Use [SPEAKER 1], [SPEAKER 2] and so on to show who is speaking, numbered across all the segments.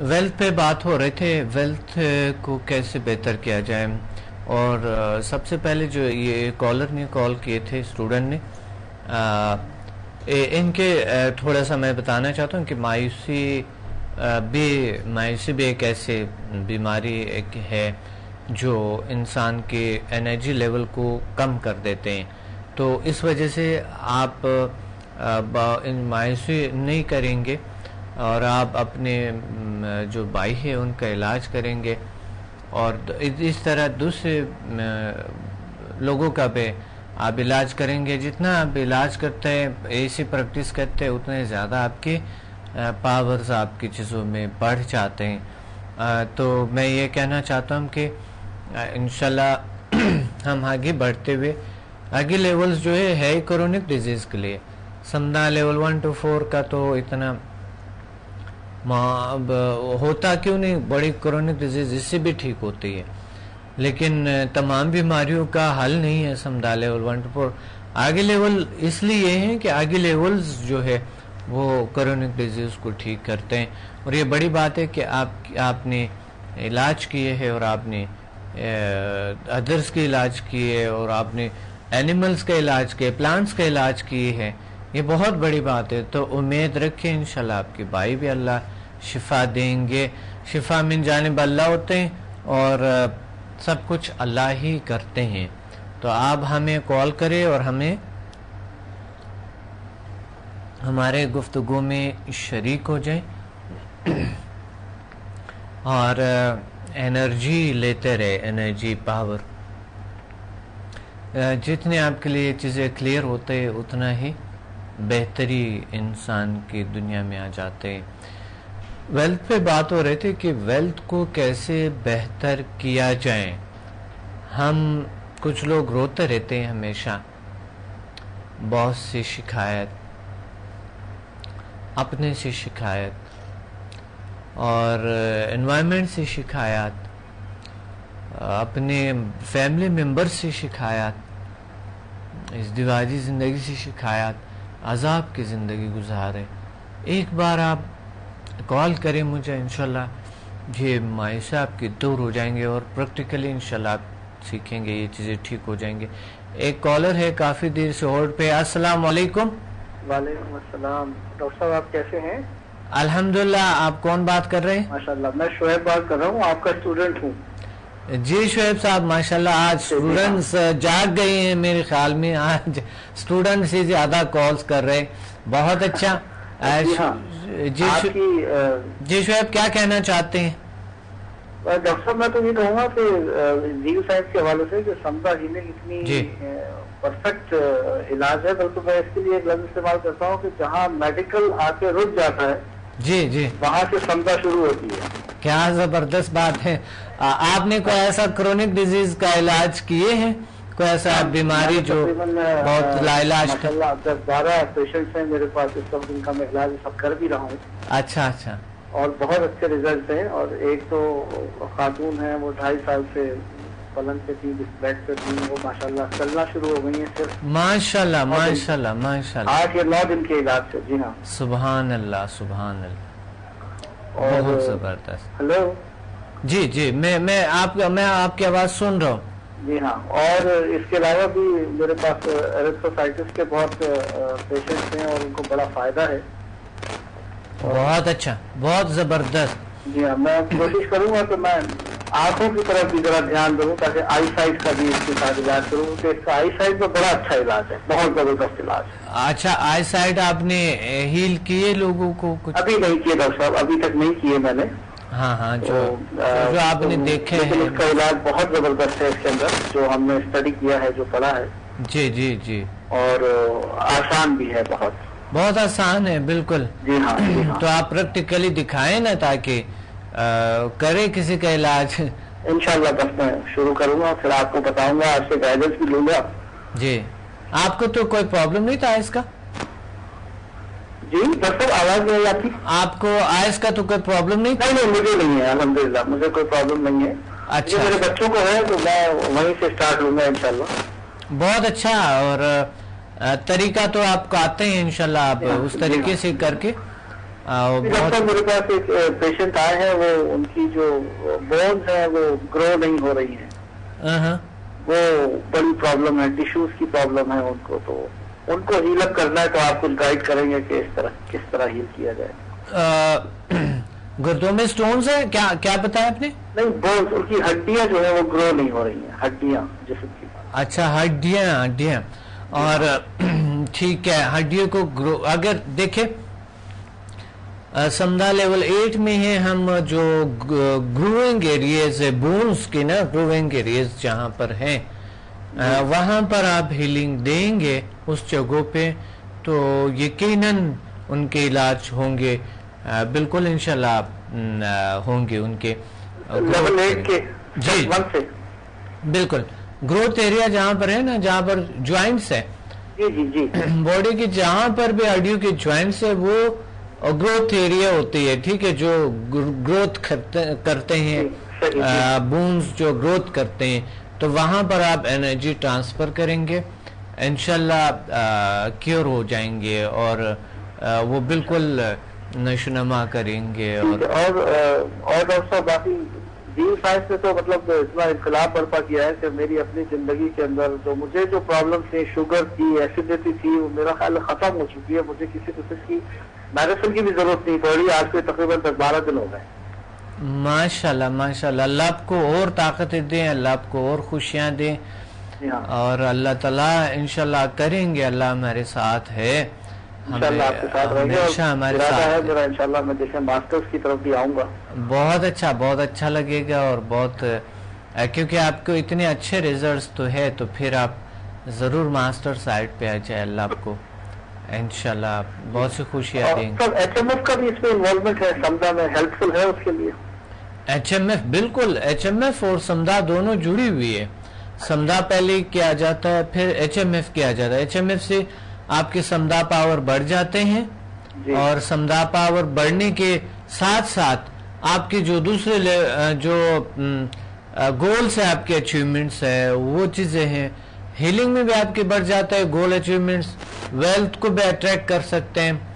[SPEAKER 1] Wealth पे बात हो रहे थे वेल्थ को कैसे बेहतर किया जाए? और सबसे पहले जो ये कॉलर ने कॉल किए थे स्टूडेंट ने आ, इनके थोड़ा सा मैं बताना चाहता हूँ कि मायूसी भी मायूसी भी एक ऐसी बीमारी एक है जो इंसान के एनर्जी लेवल को कम कर देते हैं। तो इस वजह से आप मायूसी नहीं करेंगे। और आप अपने जो भाई है, उनका इलाज करेंगे। और इस तरह दूसरे लोगों का भी आप इलाज करेंगे। जितना आप इलाज करते हैं, ऐसी प्रैक्टिस करते हैं, उतने ज़्यादा आपके पावर्स आपकी चीज़ों में बढ़ जाते हैं। तो मैं ये कहना चाहता हूँ कि इन हम आगे बढ़ते हुए, आगे लेवल्स जो है है क्रोनिक डिज़ीज़ के लिए। समदा लेवल वन टू फोर का तो इतना होता क्यों नहीं? बड़ी क्रोनिक डिज़ीज़ इससे भी ठीक होती है। लेकिन तमाम बीमारियों का हल नहीं है समदा लेवल वन टू फोर आगे लेवल इसलिए है कि आगे लेवल्स जो है, वो क्रोनिक डिज़ीज़ को ठीक करते हैं। और ये बड़ी बात है कि आप, आपने इलाज किए है और आपने अदर्स के इलाज किए और आपने एनिमल्स का इलाज किए प्लांट्स का इलाज किए हैं। ये बहुत बड़ी बात है। तो उम्मीद रखें, इंशाल्लाह आपके भाई भी अल्लाह शिफा देंगे। शिफा मिन जानब अल्लाह होते हैं और सब कुछ अल्लाह ही करते हैं। तो आप हमें कॉल करें और हमें हमारे गुफ्तगु में शरीक हो जाए। और एनर्जी लेते रहे, एनर्जी पावर। जितने आपके लिए चीज़ें क्लियर होते उतना ही। बेहतरी इंसान की दुनिया में आ जाते। वेल्थ पे बात हो रही थी कि वेल्थ को कैसे बेहतर किया जाए। हम कुछ लोग रोते रहते हैं हमेशा। बॉस से शिकायत, अपने से शिकायत, और एनवायरनमेंट से शिकायत, अपने फैमिली मेंबर से शिकायत, इस दिवाजी ज़िंदगी से शिकायत। अजाब की ज़िंदगी गुजारे। एक बार आप कॉल करें मुझे इनशाला ये मायसा आपकी दूर हो जाएँगे और प्रैक्टिकली इनशाला आप सीखेंगे ये चीज़ें ठीक हो जाएँगे। एक कॉलर है काफ़ी देर से होल्ड पे। अस्सलाम वालेकुम
[SPEAKER 2] वालेकुम अस्सलाम। डॉक्टर साहब आप कैसे हैं?
[SPEAKER 1] अल्हम्दुलिल्लाह आप कौन बात कर रहे हैं?
[SPEAKER 2] माशाल्लाह मैं शोएब बात कर रहा हूँ आपका स्टूडेंट हूँ।
[SPEAKER 1] जी शोएब साहब माशाल्लाह आज स्टूडेंट्स जाग गए हैं मेरे ख्याल में। आज स्टूडेंट से ज़्यादा कॉल्स कर रहे हैं। बहुत अच्छा। जी जी शुएब क्या कहना चाहते हैं?
[SPEAKER 2] डॉक्टर साहब मैं तो ये कहूँगा कि जीव साइंस के हवाले से जो समता हीलिंग इतनी परफेक्ट इलाज है बल्कि मैं इसके लिए एक लफ्ज इस्तेमाल करता हूँ कि जहाँ मेडिकल आके रुक जाता है
[SPEAKER 1] जी जी।
[SPEAKER 2] वहाँ से समता शुरू होती है।
[SPEAKER 1] क्या ज़बरदस्त बात है। आपने कोई ऐसा क्रोनिक डिज़ीज़ का इलाज किए हैं? कोई ऐसा बीमारी जो बहुत लाइलाज
[SPEAKER 2] दस बारह पेशेंट्स हैं मेरे पास इस वक्त इनका मैं इलाज सब कर भी रहा हूँ।
[SPEAKER 1] अच्छा अच्छा।
[SPEAKER 2] और बहुत अच्छे रिज़ल्ट हैं और एक तो खातून है वो ढाई साल से पलंग पे थी बेड पे थी वो माशाल्लाह चलना शुरू हो गई है सिर्फ़।
[SPEAKER 1] माशाल्लाह माशाल्लाह माशाल्लाह।
[SPEAKER 2] आठ या नौ दिन के इलाज से जी हाँ।
[SPEAKER 1] सुबहान अल्लाह सुबहान अल्लाह बहुत ज़बरदस्त।
[SPEAKER 2] हेलो।
[SPEAKER 1] जी जी. मैं मैं आप मैं आपकी आवाज़ सुन रहा हूँ।
[SPEAKER 2] जी हाँ. और इसके अलावा भी मेरे पास एरेथ्रोसाइटिस के बहुत पेशेंट्स हैं और उनको बड़ा फ़ायदा है।
[SPEAKER 1] बहुत अच्छा. बहुत ज़बरदस्त.
[SPEAKER 2] जी हाँ. मैं कोशिश करूँगा कि मैं आँखों की तरफ़ भी जरा ध्यान दूँ ताकि आई साइट का भी इसके साथ इलाज करूँ क्योंकि इसका आई साइट में बड़ा अच्छा इलाज है. बहुत ज़बरदस्त इलाज
[SPEAKER 1] है। अच्छा आई साइट आपने हील किए लोगों को कुछ?
[SPEAKER 2] अभी नहीं किए डॉक्टर साहब. अभी तक नहीं किए मैंने.
[SPEAKER 1] हाँ हाँ जो तो, जो आपने तो, देखे
[SPEAKER 2] हैं। इसका इलाज बहुत ज़बरदस्त है इसके अंदर जो हमने स्टडी किया है जो पढ़ा है।
[SPEAKER 1] जी जी जी।
[SPEAKER 2] और आसान भी है बहुत।
[SPEAKER 1] बहुत आसान है बिल्कुल।
[SPEAKER 2] जी हाँ, जी हाँ।
[SPEAKER 1] तो आप प्रैक्टिकली दिखाएँ ना ताकि करे किसी का इलाज।
[SPEAKER 2] इनशाला बस मैं शुरू करूँगा फिर आपको बताऊँगा आपसे गाइडेंस भी लूँगा।
[SPEAKER 1] जी। आपको तो कोई प्रॉब्लम नहीं था इसका?
[SPEAKER 2] जी डॉक्टर आवाज़ नहीं आती
[SPEAKER 1] आपको? आयस का तो कोई प्रॉब्लम नहीं?
[SPEAKER 2] नहीं नहीं मुझे नहीं है अलहमदिल्ला मुझे कोई प्रॉब्लम नहीं है। अच्छा। मेरे बच्चों को है तो मैं वहीं से स्टार्ट लूँगा इनशाला
[SPEAKER 1] बहुत अच्छा और तरीका तो आपको आते हैं इनशाला आप उस तरीके। से करके
[SPEAKER 2] बहुत मेरे पास एक पेशेंट आए हैं वो उनकी जो बोन्स है वो ग्रो नहीं हो रही है। हाँ, हाँ। वो बड़ी प्रॉब्लम है टिश्यूज की प्रॉब्लम है उनको तो उनको हील अप करना है तो आप कुछ गाइड करेंगे कि इस तरह किस तरह हील किया जाए।
[SPEAKER 1] गुर्दों में स्टोन्स है? क्या क्या बताया आपने?
[SPEAKER 2] नहीं बोन्स उनकी हड्डियाँ जो है वो ग्रो नहीं हो रही हैं हड्डियाँ जिसम की
[SPEAKER 1] अच्छा हड्डियाँ हड्डियाँ। और ठीक है हड्डियों को ग्रो अगर देखे समझा लेवल एट में है हम जो ग्रोइंग एरियाज़ है बोन्स के ना ग्रोइंग एरियाज़ जहाँ पर हैं वहाँ पर आप हीलिंग देंगे उस जगहों पे तो यकीनन उनके इलाज होंगे। बिल्कुल इंशाल्लाह होंगे उनके।
[SPEAKER 2] लेवल के
[SPEAKER 1] जी। बिल्कुल। ग्रोथ एरिया जहाँ पर है ना जहाँ पर ज्वाइंट्स है।
[SPEAKER 2] जी जी जी।
[SPEAKER 1] बॉडी की जहाँ पर भी हड्डियों के ज्वाइंट्स है वो ग्रोथ एरिया होती है ठीक है जो ग्रोथ करते करते हैं। बूंस जो। ग्रोथ करते हैं। तो वहाँ पर आप एनर्जी ट्रांसफ़र करेंगे इनशाला क्योर हो जाएँगे और आ, वो बिल्कुल नशोनमा करेंगे
[SPEAKER 2] और और और डॉक्टर साहब बाकी जीन साइंस ने तो मतलब इतना इनकलाब बर्पा किया है कि मेरी अपनी ज़िंदगी के अंदर जो मुझे जो प्रॉब्लम थी शुगर थी एसिडिटी थी वो मेरा ख्याल खत्म हो चुकी है मुझे किसी किस्म की मेडिसिन की भी ज़रूरत नहीं पड़ी आज से तकरीबन दस बारह दिन हो गए।
[SPEAKER 1] माशाल्लाह माशाल्लाह। अल्लाह आपको और ताकत दे अल्लाह आपको और खुशियाँ दे। और अल्लाह ताला इंशाल्लाह करेंगे अल्लाह हमारे साथ है।
[SPEAKER 2] हमेशा हमारे साथ है मेरा इंशाल्लाह मैं जैसे मास्टर्स की तरफ़ भी आऊँगा।
[SPEAKER 1] बहुत अच्छा बहुत अच्छा लगेगा और बहुत क्योंकि आपको इतने अच्छे रिजल्ट्स तो है तो फिर आप ज़रूर मास्टर साइड पे आ जाए अल्लाह आपको इंशाल्लाह बहुत सी खुशियाँ देंगे।
[SPEAKER 2] एच एम एफ़ का भी इसमें इन्वॉल्वमेंट है समदा में हेल्पफुल है उसके लिए।
[SPEAKER 1] एच एम एफ़ बिल्कुल एच एम एफ़ और समदा दोनों जुड़ी हुई है। समदा पहले किया जाता है फिर एच एम एफ़ किया जाता है। एच एम एफ़ से आपके समदा पावर बढ़ जाते हैं और समदा पावर बढ़ने के साथ साथ आपके जो दूसरे जो गोल्स है आपके अचीवमेंट्स है वो चीज़ें हैं। हीलिंग में भी आपके बढ़ जाता है गोल अचीवमेंट्स वेल्थ को भी अट्रैक्ट कर सकते हैं।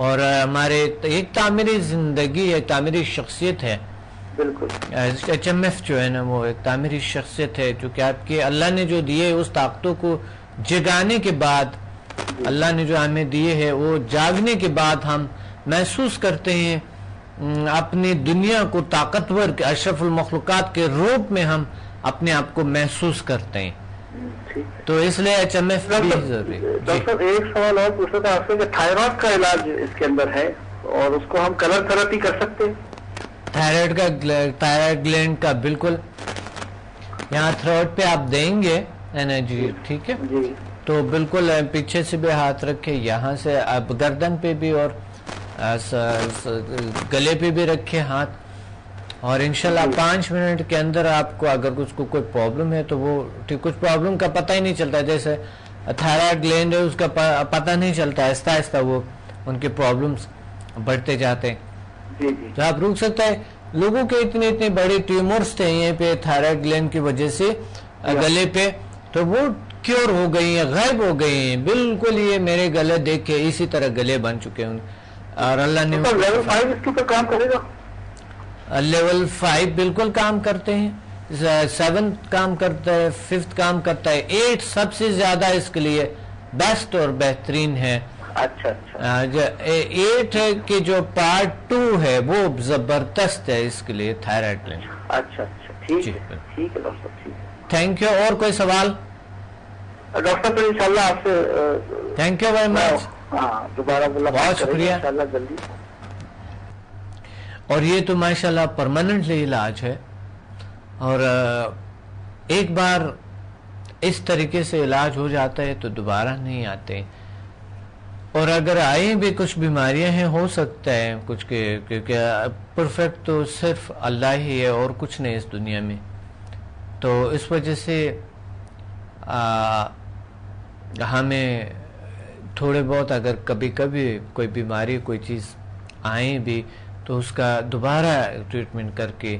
[SPEAKER 1] और हमारे एक तामीरी ज़िंदगी एक तामीरी शख्सियत है।
[SPEAKER 2] बिल्कुल।
[SPEAKER 1] एच एम एफ़ जो है ना वो एक तामीरी शख्सियत है जो कि आपके अल्लाह ने जो दिए उस ताकतों को जगाने के बाद अल्लाह ने जो हमें दिए है वो जागने के बाद हम महसूस करते हैं अपनी दुनिया को ताकतवर के अशरफुल मखलूक़ात के रूप में हम अपने आप को महसूस करते हैं। तो इसलिए एच एम एफ़ भी ज़रूरी
[SPEAKER 2] डॉक्टर एक सवाल और पूछना था आपसे कि थायराइड का इलाज इसके अंदर है और उसको हम कलर थेरेपी कर सकते हैं?
[SPEAKER 1] थायराइड का थायराइड ग्लैंड का बिल्कुल। यहाँ थ्रोट पे आप देंगे एनर्जी ठीक है? तो बिल्कुल पीछे से भी हाथ रखे यहाँ से आप गर्दन पे भी और गले पे भी रखे हाथ। और इनशाला पाँच मिनट के अंदर आपको अगर कुछ को कोई प्रॉब्लम है तो वो ठीक कुछ प्रॉब्लम का पता ही नहीं चलता जैसे थायराइड ग्लैंड है उसका पता नहीं चलता आहिस्ता आहिस्ता वो उनके प्रॉब्लम्स बढ़ते जाते हैं। तो आप रुक सकते हैं। लोगों के इतने इतने बड़े ट्यूमर्स थे यहाँ पे थायराइड ग्लैंड की वजह से गले पे तो वो क्योर हो गई है गायब हो गई हैं। बिल्कुल ये मेरे गले देख के इसी तरह गले बन चुके हैं। और अल्लाह ने
[SPEAKER 2] तो काम करेगा?
[SPEAKER 1] लेवल फाइव बिल्कुल काम करते हैं। सेवन काम करता है फिफ्थ काम करता है। एट सबसे ज़्यादा इसके लिए बेस्ट और बेहतरीन है।
[SPEAKER 2] अच्छा अच्छा।
[SPEAKER 1] एट के जो पार्ट टू है वो ज़बरदस्त है इसके लिए थायराइड
[SPEAKER 2] अच्छा अच्छा। ठीक है। ठीक है डॉक्टर ठीक
[SPEAKER 1] थैंक यू और कोई सवाल?
[SPEAKER 2] डॉक्टर इंशाल्लाह आपसे
[SPEAKER 1] थैंक यू वेरी मच
[SPEAKER 2] दोबारा
[SPEAKER 1] बहुत शुक्रिया।
[SPEAKER 2] जल्दी।
[SPEAKER 1] और ये तो माशाल्लाह परमानेंटली इलाज है। और एक बार इस तरीके से इलाज हो जाता है तो दोबारा नहीं आते। और अगर आए भी कुछ बीमारियाँ हैं हो सकता है कुछ के क्योंकि परफेक्ट तो सिर्फ़ अल्लाह ही है और कुछ नहीं इस दुनिया में। तो इस वजह से आ, हमें थोड़े बहुत अगर कभी कभी कोई बीमारी कोई चीज़ आए भी तो उसका दोबारा ट्रीटमेंट करके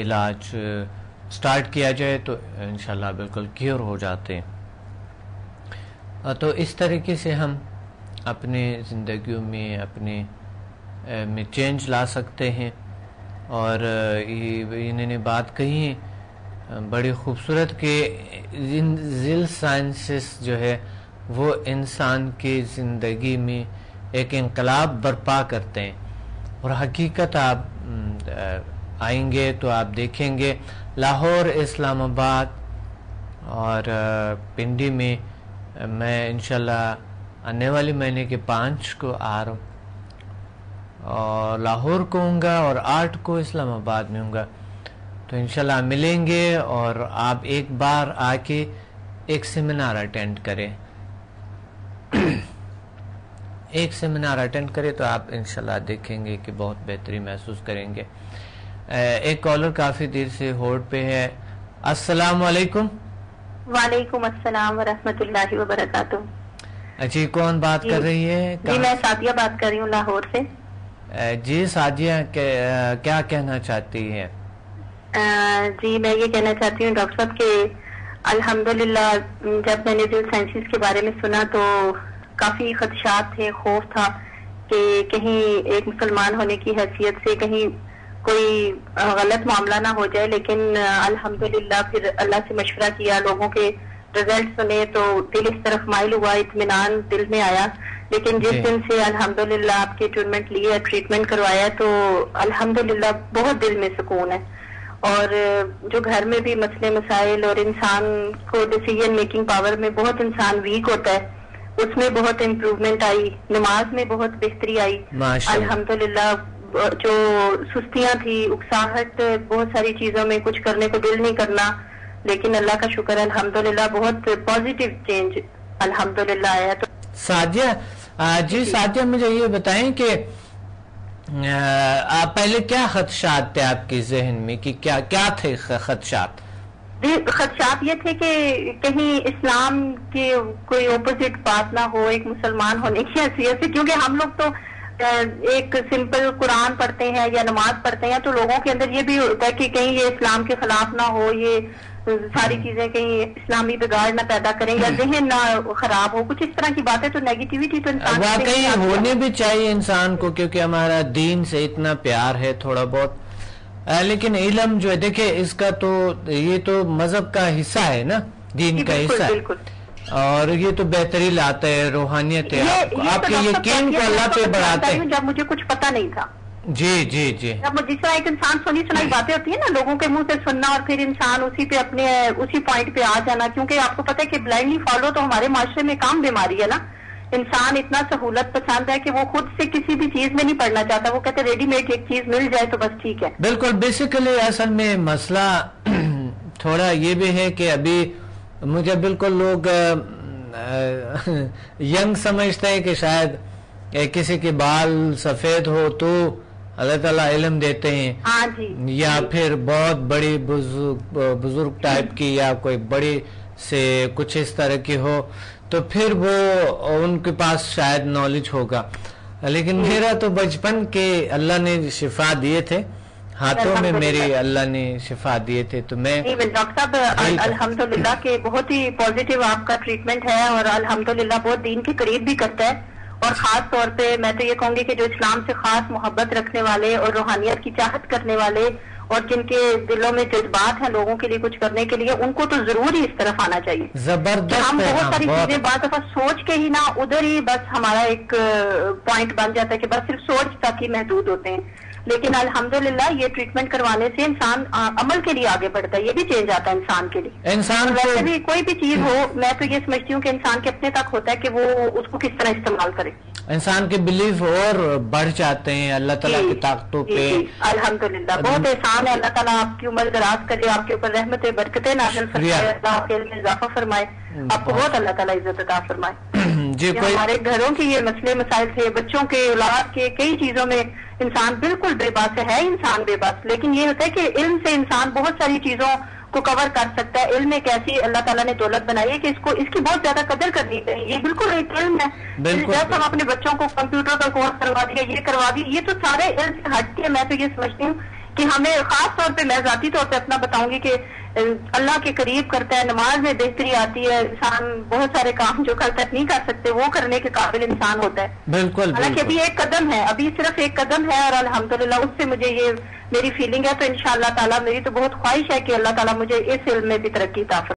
[SPEAKER 1] इलाज स्टार्ट किया जाए तो इनशाला बिल्कुल क्योर हो जाते हैं। तो इस तरीके से हम अपने ज़िंदगी में, अपने में चेंज ला सकते हैं। और इन्होंने बात कही है बड़ी खूबसूरत के जिल साइंसेस जो है, वो इंसान की ज़िंदगी में एक इनकलाब बर्पा करते हैं। और हकीकत आप आएँगे तो आप देखेंगे। लाहौर, इस्लामाबाद और पिंडी में मैं इंशाल्लाह आने वाले महीने के पाँच को आ रहा हूँ। और लाहौर को हूँगा और आठ को इस्लामाबाद में हूँगा तो इंशाल्लाह मिलेंगे और आप एक बार आके एक सेमिनार अटेंड करें। एक सेमिनार अटेंड करें तो आप इंशाल्लाह देखेंगे कि बहुत बेहतरी महसूस करेंगे। एक कॉलर काफ़ी देर से होल्ड पे है। अस्सलाम वालेकुम।
[SPEAKER 3] वालेकुम अस्सलाम वरहमतुल्लाहि वबरकातुहू।
[SPEAKER 1] जी कौन बात कर रही है?
[SPEAKER 3] जी मैं सादिया बात कर रही हूँ लाहौर से।
[SPEAKER 1] जी साजिया क्या कहना चाहती है?
[SPEAKER 3] जी मैं ये कहना चाहती हूँ डॉक्टर साहब के अल्हम्दुलिल्लाह जब मैंने दिल साइंसिस के बारे में सुना तो काफ़ी खदशात थे खौफ था कि कहीं एक मुसलमान होने की हैसियत से कहीं कोई गलत मामला ना हो जाए लेकिन अल्हम्दुलिल्लाह फिर अल्लाह से मशवरा किया लोगों के रिज़ल्ट सुने तो दिल इस तरफ़ माइल हुआ इतमान दिल में आया। लेकिन जिस दिन से अल्हम्दुलिल्लाह आपके ट्रीटमेंट लिए ट्रीटमेंट करवाया तो अल्हम्दुलिल्लाह बहुत दिल में सुकून है। और जो घर में भी मसले मसाइल और इंसान को डिसीज़न मेकिंग पावर में बहुत इंसान वीक होता है उसमें बहुत इम्प्रूवमेंट आई नमाज़ में बहुत बेहतरी आई। अल्हम्दुलिल्लाह जो सुस्तियाँ थी उकसाहट बहुत सारी चीज़ों में कुछ करने को दिल नहीं करना। लेकिन अल्लाह का शुक्र अल्हम्दुलिल्लाह बहुत पॉजिटिव चेंज अल्हम्दुलिल्लाह आया तो।
[SPEAKER 1] साजिया जी साजिया मुझे ये बताएँ कि पहले क्या खदशात थे आपके जहन में कि क्या क्या थे खदशात?
[SPEAKER 3] खदशात ये थे कि कहीं इस्लाम के कोई ओपोजिट बात ना हो एक मुसलमान होने की हैसियत से क्योंकि हम लोग तो एक सिंपल कुरान पढ़ते हैं या नमाज़ पढ़ते हैं तो लोगों के अंदर ये भी होता है कि कहीं ये इस्लाम के खिलाफ ना हो ये सारी चीज़ें कहीं इस्लामी बिगाड़ ना पैदा करें या जहन ना खराब हो। कुछ इस तरह की बातें तो नेगेटिविटी तो इंसान
[SPEAKER 1] वाकई होने भी चाहिए इंसान को क्योंकि हमारा दीन से इतना प्यार है थोड़ा बहुत। आ, लेकिन इलम जो है देखे इसका तो ये तो मज़हब का हिस्सा है ना? दीन का हिस्सा है। और ये तो बेहतरी लाता है रूहानियत है।
[SPEAKER 3] आप, आपके तो यकीन को अल्लाह पे बढ़ाते हैं। जब मुझे कुछ पता नहीं था।
[SPEAKER 1] जी जी जी।
[SPEAKER 3] जब जिस तरह एक इंसान सुनी सुनाई बातें होती है ना लोगों के मुँह से सुनना और फिर इंसान उसी पे अपने उसी पॉइंट पे आ जाना क्योंकि आपको पता है कि ब्लाइंडली फॉलो तो हमारे माशरे में काम बीमारी है ना? इंसान इतना सहूलत पसंद है कि वो खुद से किसी भी चीज़ में नहीं पढ़ना चाहता। वो कहते रेडीमेड एक चीज़ मिल जाए तो बस ठीक है।
[SPEAKER 1] बिल्कुल बेसिकली असल में मसला थोड़ा ये भी है कि अभी मुझे बिल्कुल लोग यंग समझते हैं कि शायद किसी के बाल सफ़ेद हो तो अल्लाह ताला इल्म देते हैं।
[SPEAKER 3] हाँ जी।
[SPEAKER 1] या फिर बहुत बड़ी बुज़ुर्ग बुज़ुर्ग टाइप की या कोई बड़ी से कुछ इस तरह की हो। तो फिर वो उनके पास शायद नॉलेज होगा। लेकिन मेरा तो बचपन के अल्लाह ने शिफा दिए थे। हाथों में मेरे अल्लाह ने शिफा दिए थे तो मैं
[SPEAKER 3] डॉक्टर साहब अल्हम्दुलिल्लाह के बहुत ही पॉजिटिव आपका ट्रीटमेंट है और अल्हम्दुलिल्लाह बहुत दीन के करीब भी करता है। और खास तौर पे मैं तो ये कहूँगी कि जो इस्लाम से खास मोहब्बत रखने वाले और रूहानियत की चाहत करने वाले और जिनके दिलों में जज्बात हैं लोगों के लिए कुछ करने के लिए उनको तो ज़रूर ही इस तरफ़ आना चाहिए।
[SPEAKER 1] ज़बरदस्त
[SPEAKER 3] हम बहुत सारी चीज़ें बात दफ़ा सोच के ही ना उधर ही बस हमारा एक पॉइंट बन जाता है कि बस सिर्फ़ सोच तक ही महदूद होते हैं। लेकिन अल्हम्दुलिल्लाह ये ट्रीटमेंट करवाने से इंसान अमल के लिए आगे बढ़ता है ये भी चेंज आता है इंसान के लिए।
[SPEAKER 1] इंसान
[SPEAKER 3] वैसे भी कोई भी चीज़ हो मैं तो ये समझती हूँ कि इंसान के अपने तक होता है कि वो उसको किस तरह इस्तेमाल करे।
[SPEAKER 1] इंसान के बिलीफ और बढ़ जाते हैं अल्लाह ताला की ताकतों पे।
[SPEAKER 3] अल्हम्दुलिल्लाह बहुत एहसान है अल्लाह ताला आपकी उम्र दराज करे आपके ऊपर रहमत बरकते नाजल फरमाए इजाफा फरमाए। आपको बहुत। अल्लाह ताला इज़्ज़त अता फरमाए। जी कोई हमारे घरों के ये मसले मसाइल थे बच्चों के औलाद के कई चीज़ों में इंसान बिल्कुल बेबस है इंसान बेबस। लेकिन ये होता है कि इल्म से इंसान बहुत सारी चीज़ों को कवर कर सकता है। इल्म एक ऐसी अल्लाह ताला ने दौलत बनाई है कि इसको इसकी बहुत ज़्यादा कदर करनी चाहिए ये बिल्कुल एक इल्म है। जब हम अपने बच्चों को कंप्यूटर का कोर्स करवा दिया ये करवा दिया ये तो सारे इल्म से हट के मैं तो ये समझती हूँ कि हमें खास तौर पे मैं जाती तौर पे अपना बताऊँगी कि अल्लाह के करीब करता है नमाज़ में बेहतरी आती है इंसान बहुत सारे काम जो कल तक नहीं कर सकते वो करने के काबिल इंसान होता है।
[SPEAKER 1] बिल्कुल
[SPEAKER 3] हालाँकि अभी एक कदम है अभी सिर्फ़ एक कदम है और अल्हम्दुलिल्लाह उससे मुझे ये मेरी फीलिंग है तो इन ताला मेरी तो बहुत ख्वाहिश है कि अल्लाह ताला मुझे इस इल्म में भी तरक्की ताफत